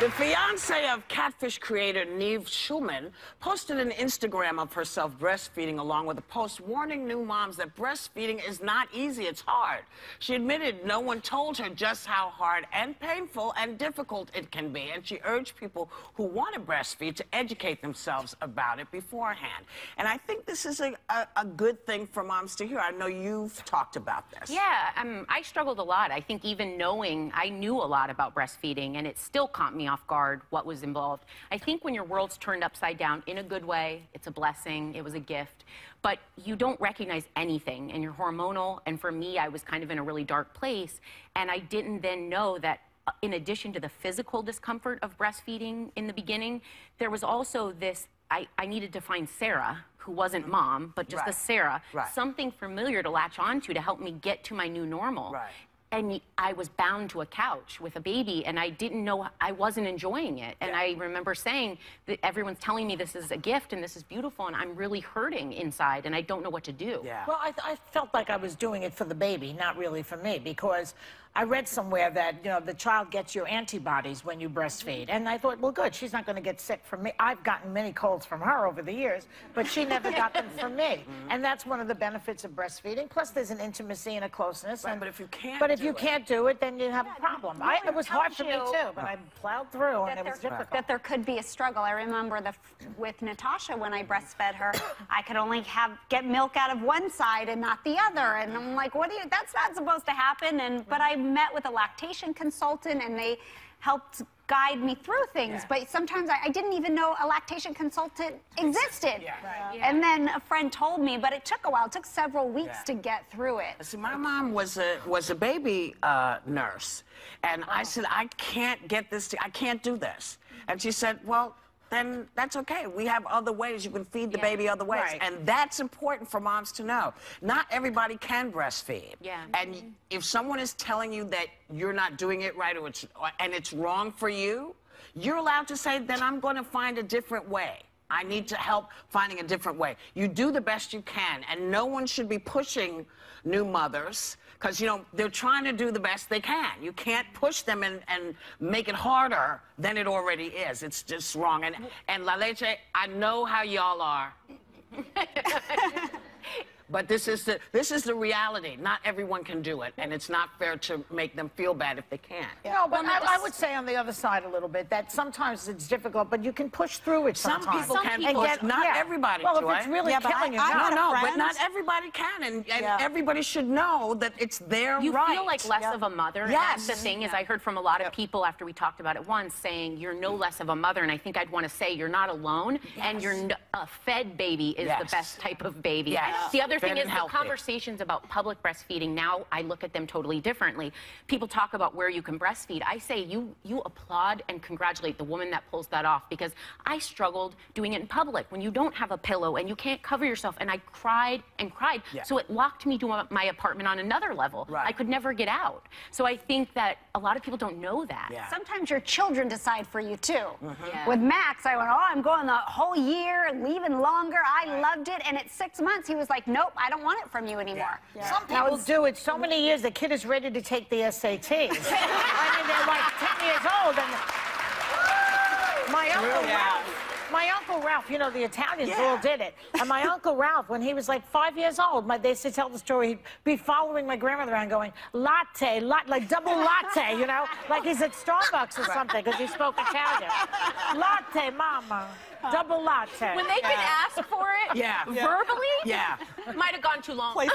The fiance of Catfish creator Nev Schulman posted an Instagram of herself breastfeeding along with a post warning new moms that breastfeeding is not easy, it's hard. She admitted no one told her just how hard and painful and difficult it can be, and she urged people who want to breastfeed to educate themselves about it beforehand. And I think this is a, a, a good thing for moms to hear. I know you've talked about this. Yeah, um, I struggled a lot. I think even knowing I knew a lot about breastfeeding, and it still caught me off guard what was involved. I think when your world's turned upside down in a good way, it's a blessing, it was a gift, but you don't recognize anything and you're hormonal. And for me, I was kind of in a really dark place, and I didn't then know that uh, in addition to the physical discomfort of breastfeeding in the beginning, there was also this I, I, needed to find Sarah, who wasn't mom, but just right. a Sarah, right. something familiar to latch onto to help me get to my new normal. Right and I was bound to a couch with a baby, and I didn't know I wasn't enjoying it. And yeah. I remember saying that everyone's telling me this is a gift and this is beautiful, and I'm really hurting inside, and I don't know what to do. Yeah. Well, I, I felt like I was doing it for the baby, not really for me, because I read somewhere that you know the child gets your antibodies when you breastfeed, and I thought, well, good, she's not going to get sick from me. I've gotten many colds from her over the years, but she never got them from me, mm-hmm. and that's one of the benefits of breastfeeding. Plus, there's an intimacy and a closeness. Right, and, but if you can't, but if you it. can't do it, then you have a problem. I, it was hard for me too, but I plowed through, and it was difficult. That there could be a struggle. I remember the with Natasha when I breastfed her, I could only have get milk out of one side and not the other, and I'm like, what do you? That's not supposed to happen. And but I met with a lactation consultant, and they helped guide me through things. Yeah. But sometimes I, I, didn't even know a lactation consultant existed. Yeah. Right. Yeah. And then a friend told me, but it took a while. It took several weeks to get through it. See, my mom was a was a baby uh, nurse, and oh. I said, I can't get this. To, I can't do this. And she said, Well then that's okay. We have other ways. You can feed the yeah. baby other ways. Right. And that's important for moms to know. Not everybody can breastfeed. Yeah. And mm -hmm. if someone is telling you that you're not doing it right or it's, and it's wrong for you, you're allowed to say, then I'm going to find a different way. I need to help finding a different way. You do the best you can, and no one should be pushing new mothers because, you know, they're trying to do the best they can. You can't push them and, and make it harder than it already is. It's just wrong. And, and La Leche, I know how y'all are. But this is the this is the reality. Not everyone can do it, and it's not fair to make them feel bad if they can't. Yeah. No, but well, I, I, would say on the other side a little bit that sometimes it's difficult, but you can push through it. Some sometimes. people can push. Get, not yeah. everybody. Well, if it's really yeah, killing you, no, no, but not everybody can, and, and yeah. everybody should know that it's their you right. You feel like less of a mother. Yes. the thing is, I heard from a lot of people after we talked about it once saying you're no less of a mother, and I think I'd want to say you're not alone, yes. and your a fed baby is yes. the best type of baby. Yes. The other Fed thing is the conversations about public breastfeeding, now I look at them totally differently. People talk about where you can breastfeed. I say you, you applaud and congratulate the woman that pulls that off because I struggled doing it in public when you don't have a pillow and you can't cover yourself. And I cried and cried. Yeah. So it locked me to my apartment on another level. Right. I could never get out. So I think that a lot of people don't know that. Yeah. Sometimes your children decide for you too. Mm -hmm. yeah. With Max, I went, oh, I'm going the whole year, leaving longer. I loved it. And at six months, he was like, nope, I don't want it from you anymore. Yeah. Yeah. Some people do it so many years, the kid is ready to take the SATs. I mean, they're like 10 years old. And my uncle Ralph, my uncle Ralph, you know, the Italians yeah. all did it. And my uncle Ralph, when he was like five years old, my, they used to tell the story, he'd be following my grandmother around going, latte, latte, like double latte, you know? Like he's at Starbucks or something because he spoke Italian. Latte, mama. Double latte. When they could ask for it yeah. verbally, yeah. might have gone too long.